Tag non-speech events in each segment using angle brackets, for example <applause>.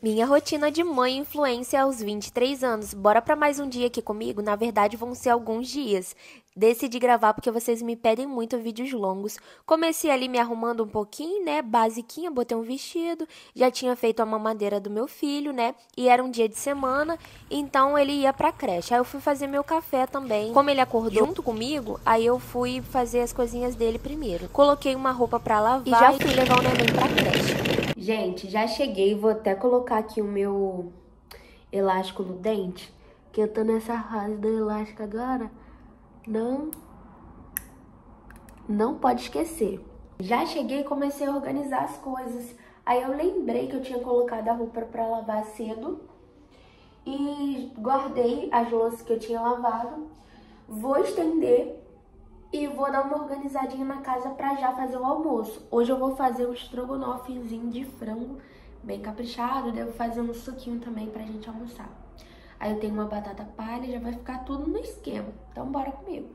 Minha rotina de mãe influência aos 23 anos. Bora para mais um dia aqui comigo? Na verdade, vão ser alguns dias. Decidi gravar porque vocês me pedem muito vídeos longos. Comecei ali me arrumando um pouquinho, né? Basiquinha, botei um vestido. Já tinha feito a mamadeira do meu filho, né? E era um dia de semana, então ele ia pra creche. Aí eu fui fazer meu café também. Como ele acordou junto comigo, aí eu fui fazer as coisinhas dele primeiro. Coloquei uma roupa pra lavar e já fui levar o neném pra creche. Gente, já cheguei, vou até colocar aqui o meu elástico no dente, que eu tô nessa fase do elástico agora. Não, não pode esquecer. Já cheguei e comecei a organizar as coisas. Aí eu lembrei que eu tinha colocado a roupa pra lavar cedo e guardei as louças que eu tinha lavado. Vou estender e vou dar uma organizadinha na casa pra já fazer o almoço. Hoje eu vou fazer um estrogonofezinho de frango bem caprichado, devo fazer um suquinho também pra gente almoçar. Aí eu tenho uma batata palha, já vai ficar tudo no esquema. Então bora comigo.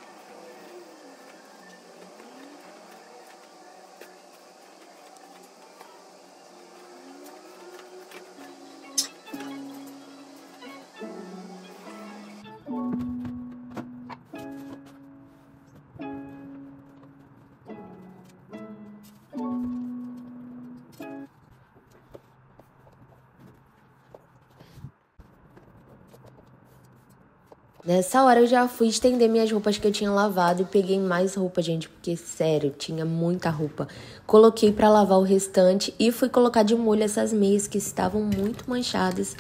Nessa hora eu já fui estender minhas roupas que eu tinha lavado e peguei mais roupa, gente, porque sério, tinha muita roupa. Coloquei para lavar o restante e fui colocar de molho essas meias que estavam muito manchadas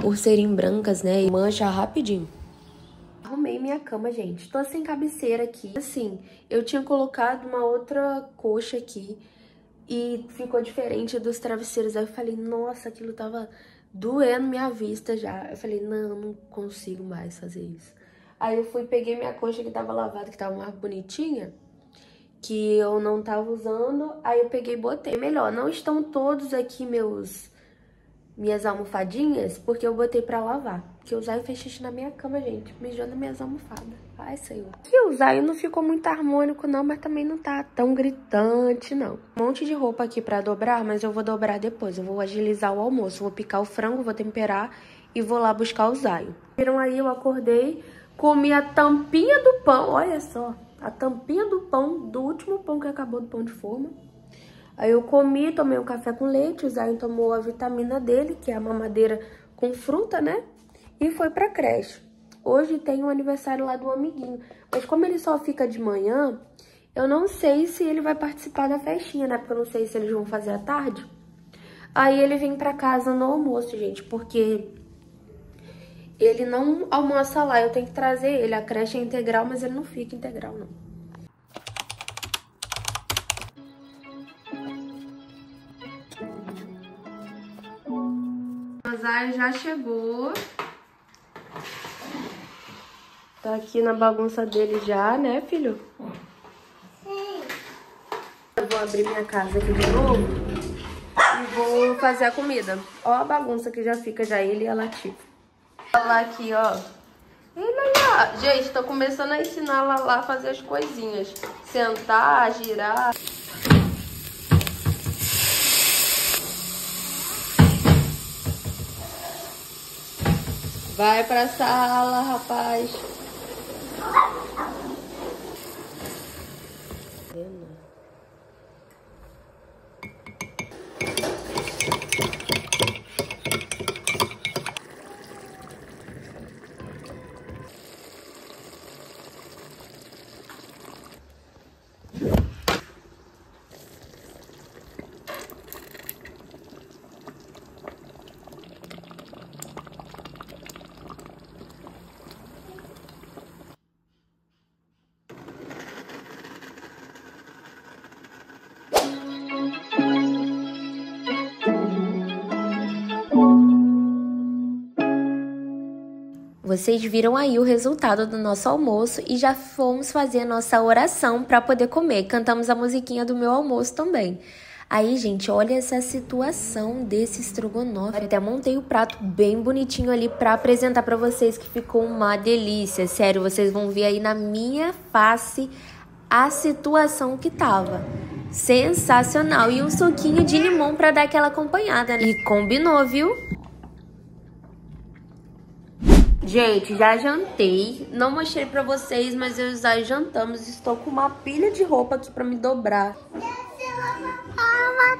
por serem brancas, né? E mancha rapidinho. Arrumei minha cama, gente. Tô sem cabeceira aqui. Assim, eu tinha colocado uma outra coxa aqui e ficou diferente dos travesseiros. Aí eu falei, nossa, aquilo tava doendo minha vista já. Eu falei, não, não consigo mais fazer isso. Aí eu fui, peguei minha coxa que tava lavada, que tava mais bonitinha, que eu não tava usando, aí eu peguei e botei. Melhor, não estão todos aqui meus minhas almofadinhas, porque eu botei pra lavar. Que o Zay fez xixi na minha cama, gente, mijando minhas almofadas. Ai, Senhor. Que o Zay não ficou muito harmônico, não, mas também não tá tão gritante, não. Um monte de roupa aqui pra dobrar, mas eu vou dobrar depois. Eu vou agilizar o almoço, vou picar o frango, vou temperar e vou lá buscar o Zayo. Viram aí, eu acordei, comi a tampinha do pão, olha só. A tampinha do pão, do último pão que acabou do pão de forma. Aí eu comi, tomei um café com leite, o Zayn tomou a vitamina dele, que é a mamadeira com fruta, né? E foi pra creche. Hoje tem um aniversário lá do amiguinho. Mas como ele só fica de manhã, eu não sei se ele vai participar da festinha, né? Porque eu não sei se eles vão fazer à tarde. Aí ele vem pra casa no almoço, gente, porque ele não almoça lá. Eu tenho que trazer ele. A creche é integral, mas ele não fica integral, não. Zay já chegou. Tá aqui na bagunça dele já, né, filho? Sim. Eu vou abrir minha casa aqui de novo e vou fazer a comida. Ó a bagunça que já fica já ele e a Latifa. Olha lá aqui, ó. lá. Gente, tô começando a ensinar ela lá a fazer as coisinhas. Sentar, girar. Vai pra sala, rapaz. Vocês viram aí o resultado do nosso almoço e já fomos fazer a nossa oração para poder comer. Cantamos a musiquinha do meu almoço também. Aí, gente, olha essa situação desse estrogonofe. Até montei o prato bem bonitinho ali para apresentar para vocês que ficou uma delícia. Sério, vocês vão ver aí na minha face a situação que tava. Sensacional. E um suquinho de limão para dar aquela acompanhada. Né? E combinou, viu? Gente, já jantei. Não mostrei pra vocês, mas eu já jantamos. Estou com uma pilha de roupa aqui pra me dobrar.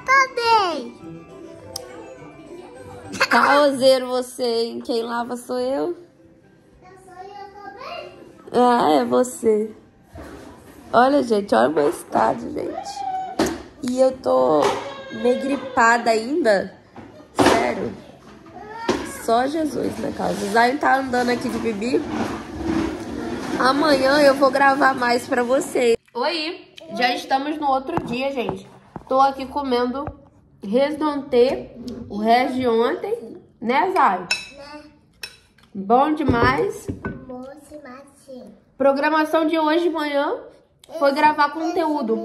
Também. Caoseiro você, hein? Quem lava sou eu. Ah, é você. Olha, gente, olha o meu estado, gente. E eu tô meio gripada ainda. Só Jesus na casa. O Zion tá andando aqui de bibi. Amanhã eu vou gravar mais pra vocês. Oi, já estamos no outro dia, gente. Tô aqui comendo resdontê, o resto de ontem, né, Zion? Bom demais. Bom demais, sim. Programação de hoje de manhã foi gravar conteúdo.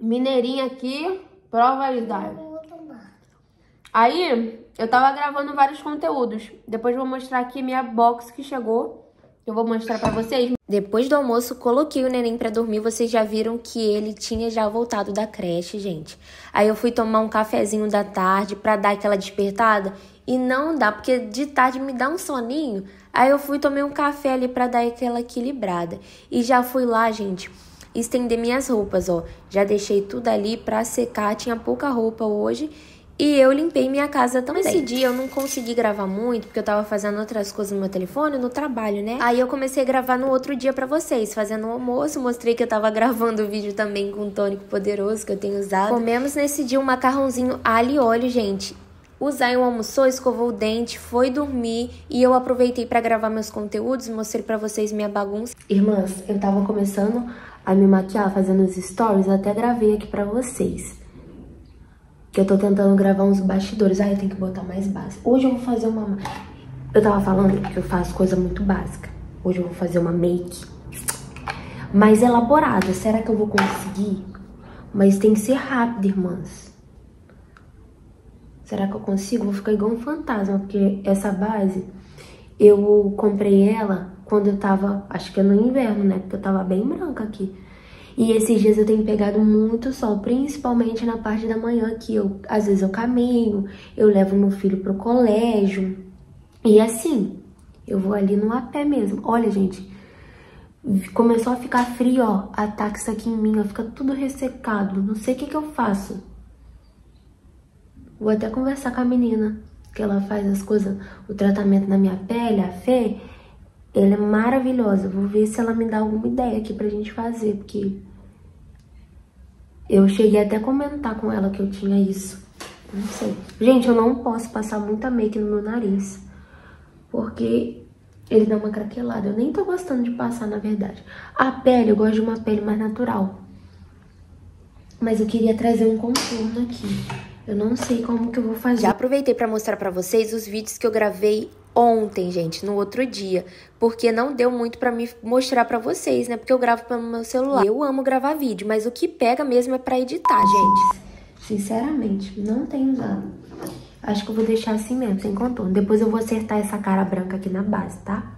Mineirinho aqui, prova aí. Aí, eu tava gravando vários conteúdos. Depois vou mostrar aqui minha box que chegou. Eu vou mostrar pra vocês. Depois do almoço, coloquei o neném pra dormir. Vocês já viram que ele tinha já voltado da creche, gente. Aí eu fui tomar um cafezinho da tarde pra dar aquela despertada. E não dá, porque de tarde me dá um soninho. Aí eu fui tomei um café ali pra dar aquela equilibrada. E já fui lá, gente, estender minhas roupas, ó. Já deixei tudo ali pra secar. Tinha pouca roupa hoje. E eu limpei minha casa também. Nesse dia eu não consegui gravar muito, porque eu tava fazendo outras coisas no meu telefone, no trabalho, né? Aí eu comecei a gravar no outro dia pra vocês, fazendo um almoço. Mostrei que eu tava <laughs> gravando o vídeo também com o tônico poderoso que eu tenho usado. Comemos nesse dia um macarrãozinho alho e óleo, gente. O Zion almoçou, escovou o dente, foi dormir e eu aproveitei para gravar meus conteúdos, mostrei para vocês minha bagunça. Irmãs, eu tava começando a me maquiar, fazendo os stories, até gravei aqui para vocês. Que eu tô tentando gravar uns bastidores. Ah, eu tenho que botar mais base. Hoje eu vou fazer uma... Eu tava falando que eu faço coisa muito básica. Hoje eu vou fazer uma make mais elaborada. Será que eu vou conseguir? Mas tem que ser rápido, irmãs. Será que eu consigo? Vou ficar igual um fantasma, porque essa base, eu comprei ela quando eu tava, acho que é no inverno, né? Porque eu tava bem branca aqui. E esses dias eu tenho pegado muito sol, principalmente na parte da manhã, que eu, às vezes eu caminho, eu levo meu filho pro colégio. E assim, eu vou ali no a pé mesmo. Olha, gente, começou a ficar frio, ó, ataque isso aqui em mim, ó, fica tudo ressecado. Não sei o que que eu faço. Vou até conversar com a menina, que ela faz as coisas, o tratamento na minha pele, a Fê. Ela é maravilhosa. Vou ver se ela me dá alguma ideia aqui pra gente fazer, porque eu cheguei até a comentar com ela que eu tinha isso. Não sei. Gente, eu não posso passar muita make no meu nariz, porque ele dá uma craquelada. Eu nem tô gostando de passar, na verdade. A pele, eu gosto de uma pele mais natural. Mas eu queria trazer um contorno aqui. Eu não sei como que eu vou fazer. Já aproveitei para mostrar para vocês os vídeos que eu gravei ontem, gente, no outro dia, porque não deu muito para me mostrar para vocês, né? Porque eu gravo pelo meu celular. Eu amo gravar vídeo, mas o que pega mesmo é para editar, gente. Sinceramente, não tenho usado. Acho que eu vou deixar assim mesmo, sem contorno. Depois eu vou acertar essa cara branca aqui na base, tá?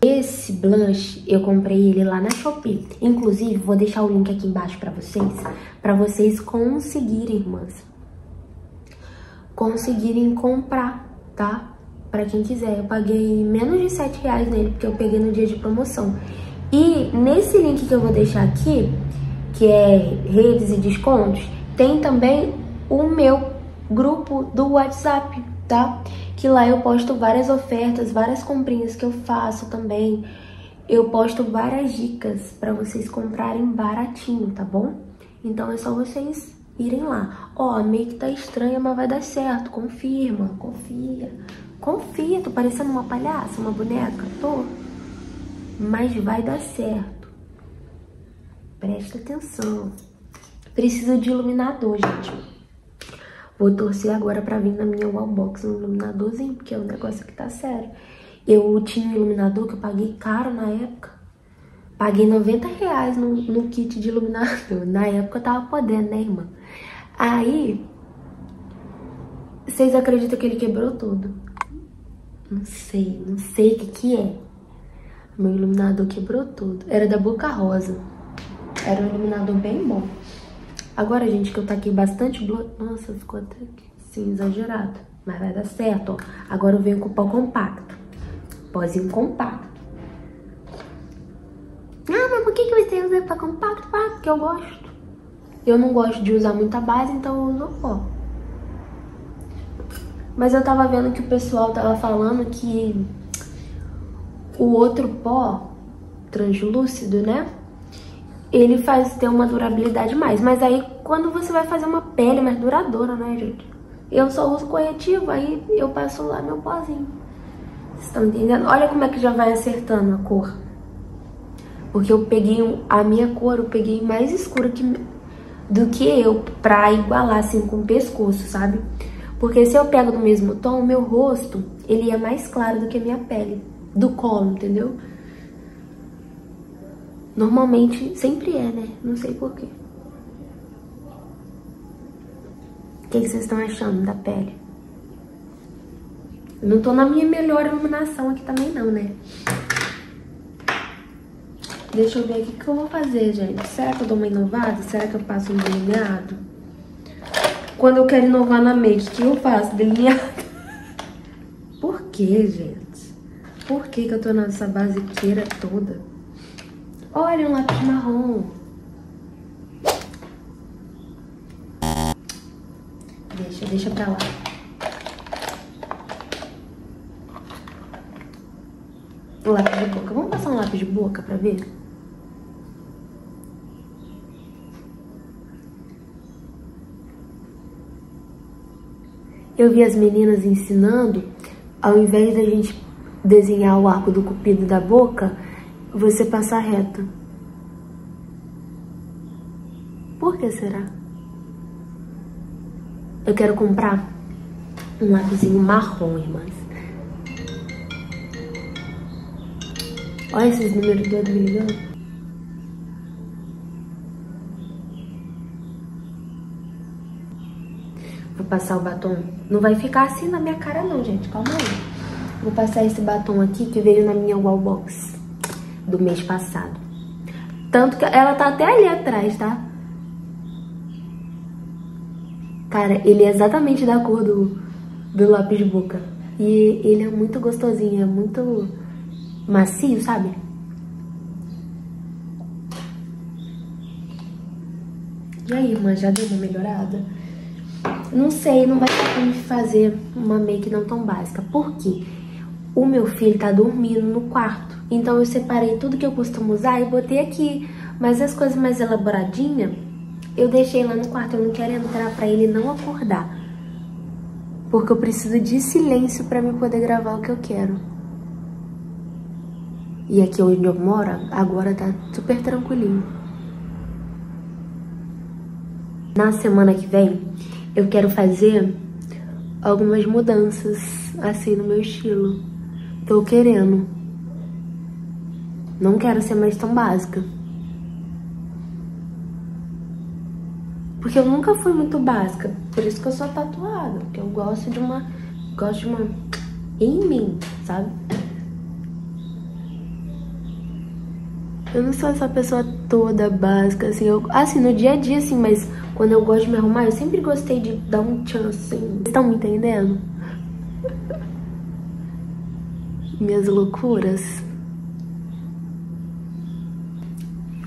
Esse blush, eu comprei ele lá na Shopee. Inclusive, vou deixar o link aqui embaixo pra vocês, pra vocês conseguirem, irmãs, conseguirem comprar, tá? Pra quem quiser. Eu paguei menos de 7 reais nele, porque eu peguei no dia de promoção. E nesse link que eu vou deixar aqui, que é redes e descontos, tem também o meu grupo do WhatsApp, tá? Que lá eu posto várias ofertas, várias comprinhas que eu faço também. Eu posto várias dicas para vocês comprarem baratinho, tá bom? Então é só vocês irem lá. Ó, a make tá estranha, mas vai dar certo. Confirma, confia. Confia, tô parecendo uma palhaça, uma boneca? Tô. Mas vai dar certo. Presta atenção. Preciso de iluminador, gente. Vou torcer agora pra vir na minha wallbox um iluminadorzinho, porque o negócio aqui tá sério. Eu tinha um iluminador que eu paguei caro na época. Paguei 90 reais no, no kit de iluminador. Na época eu tava podendo, né, irmã? Aí, vocês acreditam que ele quebrou tudo? Não sei, não sei o que que é. Meu iluminador quebrou tudo. Era da Boca Rosa. Era um iluminador bem bom. Agora, gente, que eu taquei bastante blur... Nossa, ficou até aqui, assim, exagerado. Mas vai dar certo, ó. Agora eu venho com o pó compacto. Pózinho compacto. Que, que você usa pó compacto? Ah, porque eu gosto. Eu não gosto de usar muita base, então eu uso pó. Mas eu tava vendo que o pessoal tava falando que o outro pó translúcido, né? Ele faz ter uma durabilidade mais. Mas aí quando você vai fazer uma pele mais duradoura, né, gente? Eu só uso corretivo, aí eu passo lá meu pozinho. Vocês estão entendendo? Olha como é que já vai acertando a cor. Porque eu peguei a minha cor, eu peguei mais escura que, do que eu, pra igualar assim com o pescoço, sabe? Porque se eu pego do mesmo tom, meu rosto, ele é mais claro do que a minha pele, do colo, entendeu? Normalmente, sempre é, né? Não sei porquê. O que, que vocês estão achando da pele? Eu não tô na minha melhor iluminação aqui também não, né? Deixa eu ver aqui o que eu vou fazer, gente. Será que eu dou uma inovada? Será que eu passo um delineado? Quando eu quero inovar na make, o que eu faço? Delineado. <laughs> Por que, gente? Por que, que eu tô nessa basiqueira toda? Olha um lápis marrom. Deixa, deixa pra lá. O lápis de boca. Vamos passar um lápis de boca pra ver? Eu vi as meninas ensinando, ao invés da gente desenhar o arco do cupido da boca, você passar reto. Por que será? Eu quero comprar um lápisinho marrom, irmãs. Olha esses números doidos me. Vou passar o batom. Não vai ficar assim na minha cara não, gente. Calma aí. Vou passar esse batom aqui que veio na minha wallbox do mês passado. Tanto que ela tá até ali atrás, tá? Cara, ele é exatamente da cor do, do lápis boca. E ele é muito gostosinho, é muito macio, sabe? E aí, irmã, já deu uma melhorada? Não sei, não vai pra me fazer uma make não tão básica. Por quê? O meu filho tá dormindo no quarto. Então eu separei tudo que eu costumo usar e botei aqui. Mas as coisas mais elaboradinhas, eu deixei lá no quarto. Eu não quero entrar pra ele não acordar. Porque eu preciso de silêncio pra me poder gravar o que eu quero. E aqui onde eu moro, agora tá super tranquilinho. Na semana que vem, eu quero fazer algumas mudanças, assim, no meu estilo. Tô querendo. Não quero ser mais tão básica. Porque eu nunca fui muito básica. Por isso que eu sou tatuada. Porque eu gosto de uma... Gosto de uma... Em mim, sabe? Eu não sou essa pessoa toda básica, assim. Eu, assim, no dia a dia, assim, mas quando eu gosto de me arrumar, eu sempre gostei de dar um chance, assim. Vocês estão me entendendo? Minhas loucuras.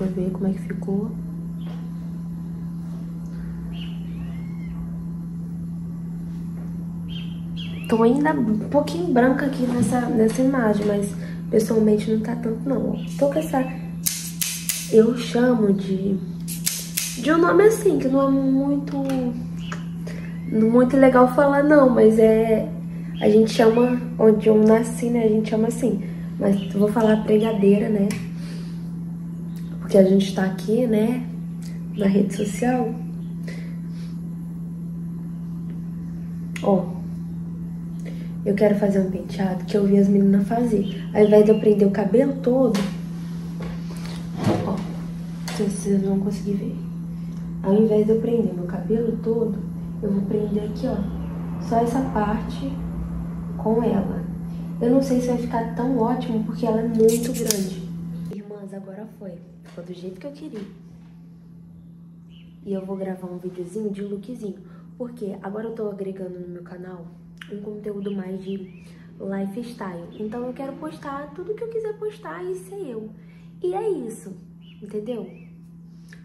Eu ver como é que ficou. Tô ainda um pouquinho branca aqui nessa, nessa imagem, mas pessoalmente não tá tanto não. Tô com essa... Eu chamo de... De um nome assim, que não é muito... Muito legal falar não, mas é... A gente chama, onde eu nasci, né, a gente chama assim. Mas vou falar pregadeira, né? Porque a gente tá aqui, né, na rede social. Ó, eu quero fazer um penteado que eu vi as meninas fazer. Ao invés de eu prender o cabelo todo, ó, não sei se vocês vão conseguir ver. Ao invés de eu prender meu cabelo todo, eu vou prender aqui, ó, só essa parte com ela. Eu não sei se vai ficar tão ótimo porque ela é muito grande. Irmãs, agora foi. Ficou do jeito que eu queria. E eu vou gravar um videozinho de lookzinho. Porque agora eu tô agregando no meu canal um conteúdo mais de lifestyle. Então eu quero postar tudo que eu quiser postar e ser eu. E é isso, entendeu?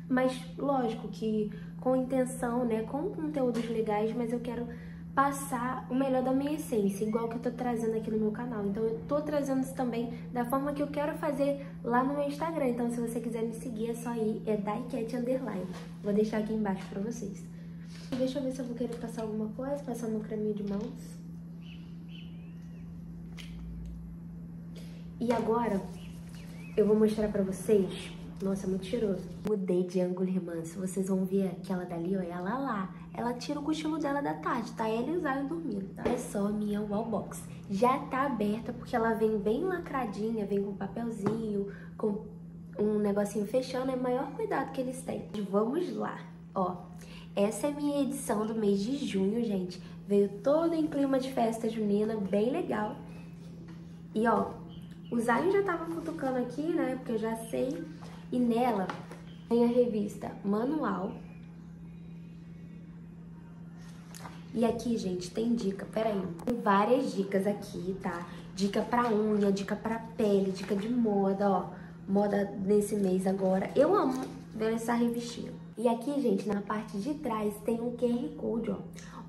Mas lógico que com intenção, né, com conteúdos legais, mas eu quero passar o melhor da minha essência, igual que eu tô trazendo aqui no meu canal. Então eu tô trazendo isso também da forma que eu quero fazer lá no meu Instagram. Então se você quiser me seguir, é só ir, é daicat underline. Vou deixar aqui embaixo pra vocês. Deixa eu ver se eu vou querer passar alguma coisa, passar meu creminho de mãos. E agora, eu vou mostrar pra vocês nossa, é muito cheiroso. Mudei de ângulo, irmãs. Vocês vão ver aquela dali, ó, ela lá. Ela tira o cochilo dela da tarde, tá? Ela e o Zion dormindo, tá? É só a minha wallbox. Já tá aberta porque ela vem bem lacradinha, vem com papelzinho, com um negocinho fechando. É o maior cuidado que eles têm. Vamos lá, ó. Essa é minha edição do mês de junho, gente. Veio todo em clima de festa junina, bem legal. E, ó, o Zion já tava cutucando aqui, né? Porque eu já sei e nela tem a revista Manual. E aqui, gente, tem dica, peraí, tem várias dicas aqui, tá? Dica pra unha, dica pra pele, dica de moda, ó. Moda nesse mês agora. Eu amo ver essa revistinha. E aqui, gente, na parte de trás tem um QR Code, ó.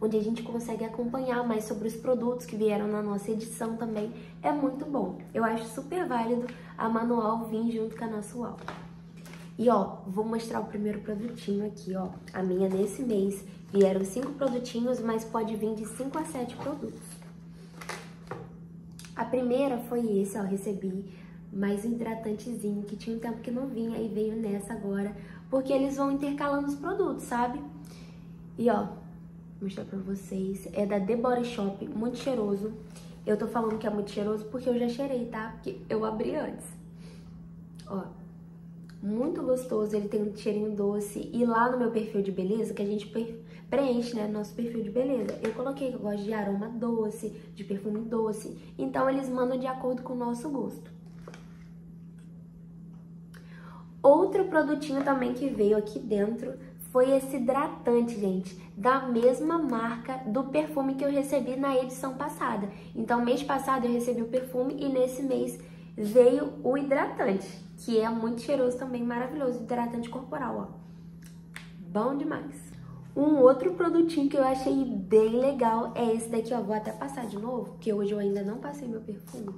Onde a gente consegue acompanhar mais sobre os produtos que vieram na nossa edição também. É muito bom. Eu acho super válido a manual vir junto com a nossa UAU. E ó, vou mostrar o primeiro produtinho aqui, ó. A minha nesse mês vieram cinco produtinhos, mas pode vir de 5 a 7 produtos. A primeira foi esse, ó, recebi mais um hidratantezinho, que tinha um tempo que não vinha e veio nessa agora, porque eles vão intercalando os produtos, sabe? E ó, vou mostrar pra vocês, é da The Body Shop, muito cheiroso. Eu tô falando que é muito cheiroso porque eu já cheirei, tá? Porque eu abri antes. Ó, muito gostoso, ele tem um cheirinho doce. E lá no meu perfil de beleza, que a gente preenche, né, nosso perfil de beleza, eu coloquei que eu gosto de aroma doce, de perfume doce. Então, eles mandam de acordo com o nosso gosto. Outro produtinho também que veio aqui dentro foi esse hidratante, gente, da mesma marca do perfume que eu recebi na edição passada. Então, mês passado eu recebi o perfume e nesse mês veio o hidratante, que é muito cheiroso também, maravilhoso, hidratante corporal, ó. Bom demais. Um outro produtinho que eu achei bem legal é esse daqui, ó. Vou até passar de novo, porque hoje eu ainda não passei meu perfume.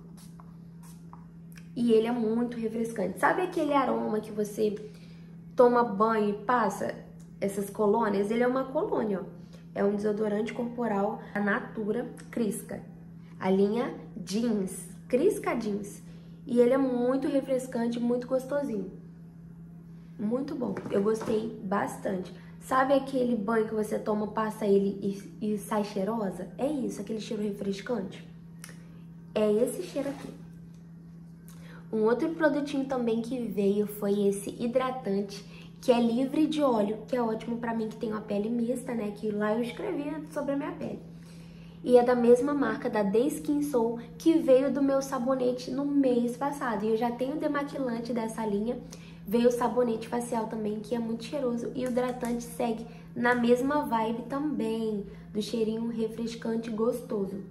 E ele é muito refrescante. Sabe aquele aroma que você toma banho e passa essas colônias? Ele é uma colônia, ó. É um desodorante corporal da Natura Crisca. A linha Jeans, Crisca Jeans. E ele é muito refrescante, muito gostosinho. Muito bom. Eu gostei bastante. Sabe aquele banho que você toma, passa ele e, e sai cheirosa? É isso, aquele cheiro refrescante. É esse cheiro aqui. Um outro produtinho também que veio foi esse hidratante, que é livre de óleo, que é ótimo pra mim que tenho a pele mista, né? Que lá eu escrevia sobre a minha pele e é da mesma marca da The Skin Soul que veio do meu sabonete no mês passado. E eu já tenho demaquilante dessa linha, veio o sabonete facial também que é muito cheiroso e o hidratante segue na mesma vibe também, do cheirinho refrescante gostoso.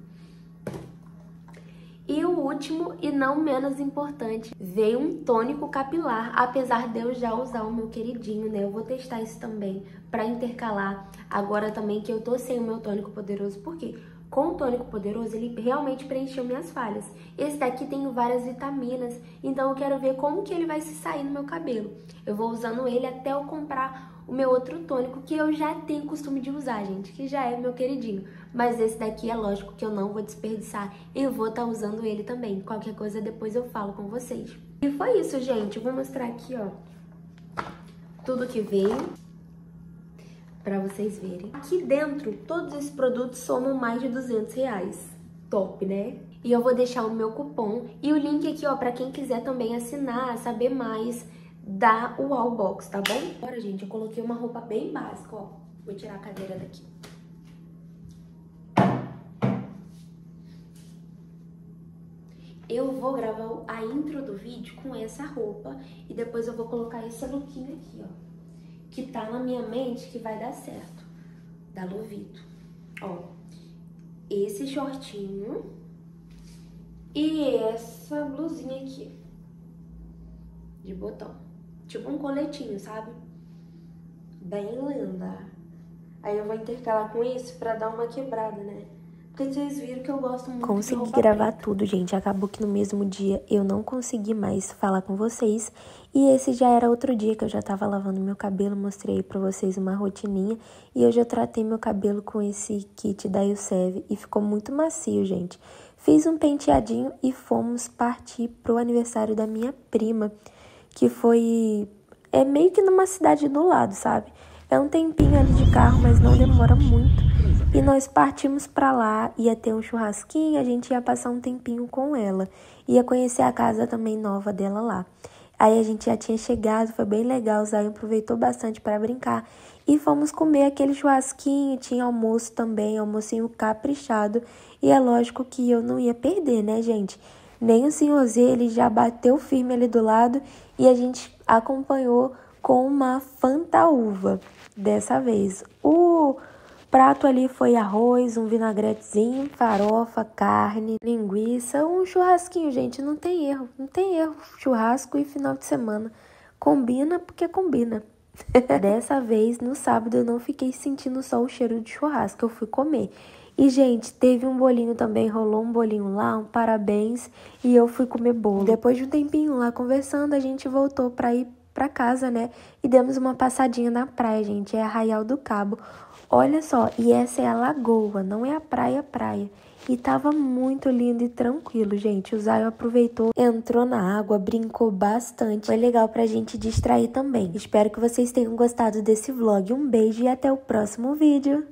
E o último e não menos importante, veio um tônico capilar, apesar de eu já usar o meu queridinho, né? Eu vou testar isso também para intercalar agora também que eu tô sem o meu tônico poderoso, por quê? Com o tônico poderoso, ele realmente preencheu minhas falhas. Esse daqui tem várias vitaminas, então eu quero ver como que ele vai se sair no meu cabelo. Eu vou usando ele até eu comprar o meu outro tônico, que eu já tenho costume de usar, gente, que já é meu queridinho. Mas esse daqui é lógico que eu não vou desperdiçar, eu vou estar tá usando ele também. Qualquer coisa depois eu falo com vocês. E foi isso, gente. Eu vou mostrar aqui, ó, tudo que veio para vocês verem. Aqui dentro, todos esses produtos somam mais de 200 reais. Top, né? E eu vou deixar o meu cupom e o link aqui, ó, para quem quiser também assinar, saber mais da UAU Box, tá bom? Agora, gente, eu coloquei uma roupa bem básica, ó. Vou tirar a cadeira daqui. Eu vou gravar a intro do vídeo com essa roupa e depois eu vou colocar esse lookinho aqui, ó que tá na minha mente que vai dar certo. Da Lovito. Ó, esse shortinho e essa blusinha aqui. De botão. Tipo um coletinho, sabe? Bem linda. Aí eu vou intercalar com isso pra dar uma quebrada, né? Porque vocês viram que eu gosto muito Consegui de gravar preta. tudo, gente. Acabou que no mesmo dia eu não consegui mais falar com vocês. E esse já era outro dia que eu já tava lavando meu cabelo. Mostrei pra vocês uma rotininha. E eu já tratei meu cabelo com esse kit da Yousev. E ficou muito macio, gente. Fiz um penteadinho e fomos partir pro aniversário da minha prima. Que foi... É meio que numa cidade do lado, sabe? É um tempinho ali de carro, mas não demora muito. E nós partimos para lá, ia ter um churrasquinho, a gente ia passar um tempinho com ela. Ia conhecer a casa também nova dela lá. Aí a gente já tinha chegado, foi bem legal, o Zion aproveitou bastante para brincar. E fomos comer aquele churrasquinho, tinha almoço também, almocinho caprichado. E é lógico que eu não ia perder, né, gente? Nem o senhor Z, ele já bateu firme ali do lado e a gente acompanhou com uma fantaúva dessa vez. O prato ali foi arroz, um vinagretezinho, farofa, carne, linguiça, um churrasquinho, gente, não tem erro, não tem erro. Churrasco e final de semana combina porque combina. <laughs> Dessa vez, no sábado, eu não fiquei sentindo só o cheiro de churrasco, eu fui comer. E, gente, teve um bolinho também, rolou um bolinho lá, um parabéns, e eu fui comer bolo. Depois de um tempinho lá conversando, a gente voltou pra ir pra casa, né? E demos uma passadinha na praia, gente, é Arraial do Cabo. Olha só, e essa é a lagoa, não é a praia praia. E tava muito lindo e tranquilo, gente. O Zayo aproveitou, entrou na água, brincou bastante. Foi legal pra gente distrair também. Espero que vocês tenham gostado desse vlog. Um beijo e até o próximo vídeo.